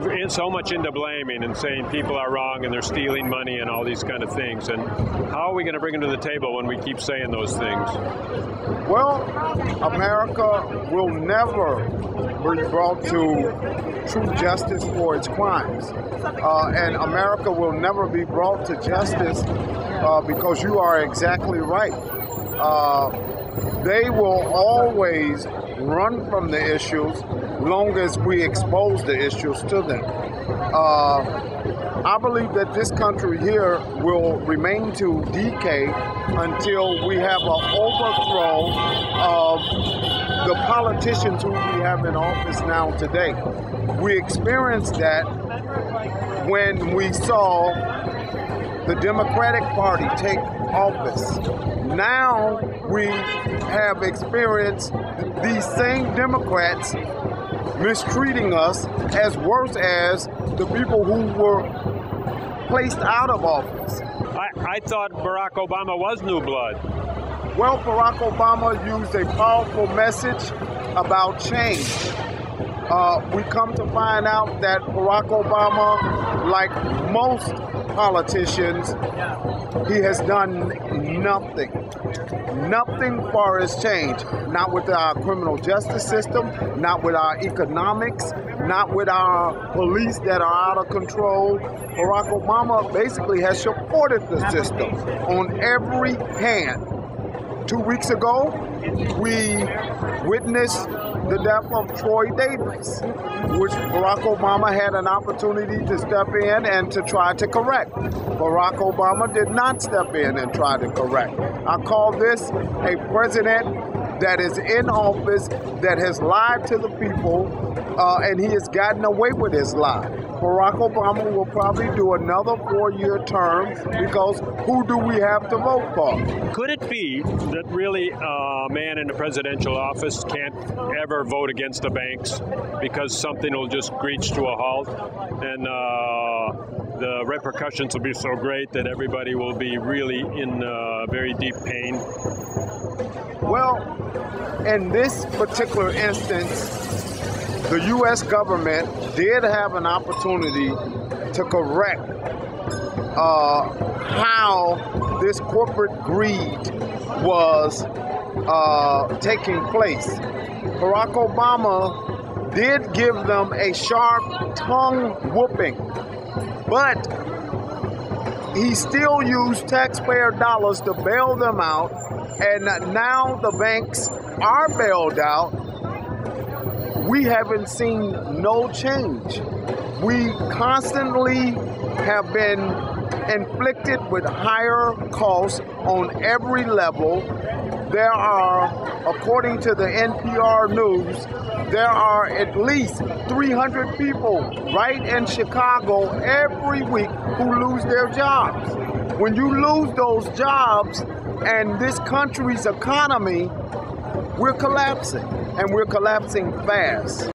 we've so much into blaming and saying people are wrong and they're stealing money and all these kind of things. And how are we going to bring them to the table when we keep saying those things? Well, America will never be brought to true justice for its crimes. Uh, and America will never be brought to justice uh, because you are exactly right. Uh, they will always run from the issues long as we expose the issues to them. Uh, I believe that this country here will remain to decay until we have an overthrow of the politicians who we have in office now today. We experienced that when we saw the Democratic Party take office. Now we have experienced these same Democrats mistreating us as worse as the people who were placed out of office. I, I thought Barack Obama was new blood. Well, Barack Obama used a powerful message about change. Uh, we come to find out that Barack Obama, like most politicians, he has done nothing. Nothing for his change. Not with our criminal justice system, not with our economics, not with our police that are out of control. Barack Obama basically has supported the system on every hand. Two weeks ago, we witnessed the death of Troy Davis, which Barack Obama had an opportunity to step in and to try to correct. Barack Obama did not step in and try to correct. I call this a president that is in office that has lied to the people uh, and he has gotten away with his lie. Barack Obama will probably do another four year term because who do we have to vote for? Could it be that really a man in the presidential office can't ever vote against the banks because something will just screech to a halt and uh, the repercussions will be so great that everybody will be really in uh, very deep pain? Well, in this particular instance, the U.S. government did have an opportunity to correct uh, how this corporate greed was uh, taking place. Barack Obama did give them a sharp tongue whooping, but he still used taxpayer dollars to bail them out, and now the banks are bailed out. We haven't seen no change. We constantly have been inflicted with higher costs on every level. There are, according to the NPR News, there are at least 300 people right in Chicago every week who lose their jobs. When you lose those jobs and this country's economy, we're collapsing and we're collapsing fast.